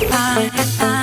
I, I